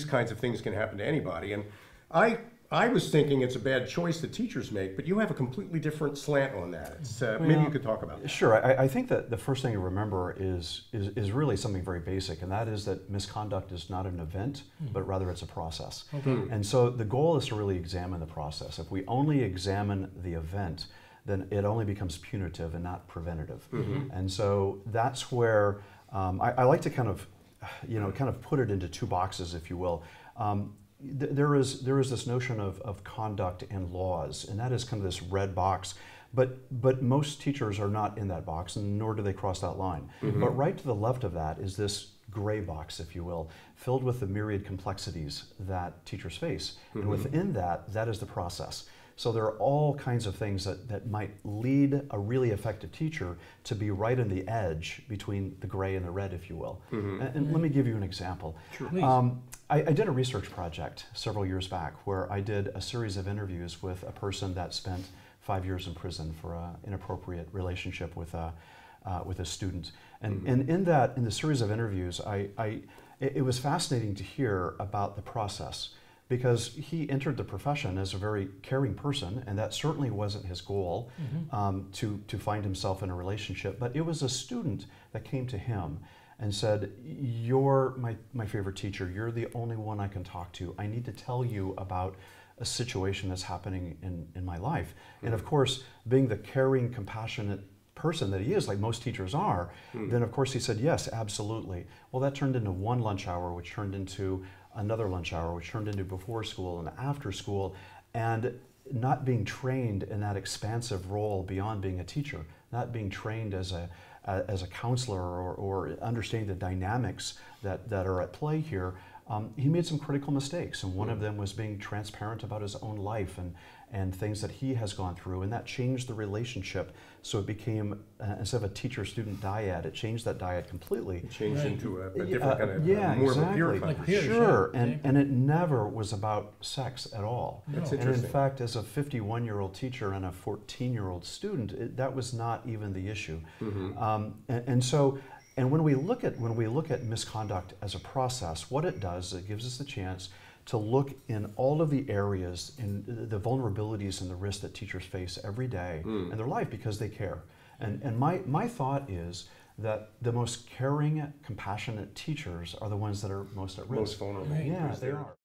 these kinds of things can happen to anybody. And I, I was thinking it's a bad choice that teachers make, but you have a completely different slant on that. It's, uh, maybe you could talk about that. Sure. I, I think that the first thing to remember is, is, is really something very basic, and that is that misconduct is not an event, but rather it's a process. And so the goal is to really examine the process. If we only examine the event, then it only becomes punitive and not preventative. And so that's where um, I, I like to kind of, you know, kind of put it into two boxes, if you will. Um, th- there is there is this notion of, of conduct and laws, and that is kind of this red box. But but most teachers are not in that box, and nor do they cross that line. But right to the left of that is this gray box, if you will, filled with the myriad complexities that teachers face. And within that, that is the process. So there are all kinds of things that, that might lead a really effective teacher to be right on the edge between the gray and the red, if you will. And, and let me give you an example. Please. Um, I, I did a research project several years back where I did a series of interviews with a person that spent five years in prison for an inappropriate relationship with a, uh, with a student. And, and in that, in the series of interviews, I, I, it, it was fascinating to hear about the process because he entered the profession as a very caring person, and that certainly wasn't his goal um, to, to find himself in a relationship. But it was a student that came to him and said, You're my, my favorite teacher. You're the only one I can talk to. I need to tell you about a situation that's happening in, in my life. And of course, being the caring, compassionate person that he is, like most teachers are, then of course he said, Yes, absolutely. Well, that turned into one lunch hour, which turned into another lunch hour, which turned into before school and after school. And not being trained in that expansive role beyond being a teacher, not being trained as a, as a counselor or, or understanding the dynamics that, that are at play here, um, he made some critical mistakes. And one of them was being transparent about his own life and, and things that he has gone through. And that changed the relationship. So it became, uh, instead of a teacher student dyad, it changed that dyad completely. Change Right. into a, a Yeah, different kind of, yeah, uh, more of a peer exactly. conversation. Like peers, Sure, yeah. and, and it never was about sex at all. That's interesting. And in fact, as a 51 year old teacher and a 14 year old student, it, that was not even the issue. Um, and, and so, and when we look at when we look at misconduct as a process, what it does is it gives us the chance to look in all of the areas in the vulnerabilities and the risks that teachers face every day hmm. in their life because they care. And, and my, my thought is that the most caring, compassionate teachers are the ones that are most at risk. Most vulnerable. Right. Yeah, they are.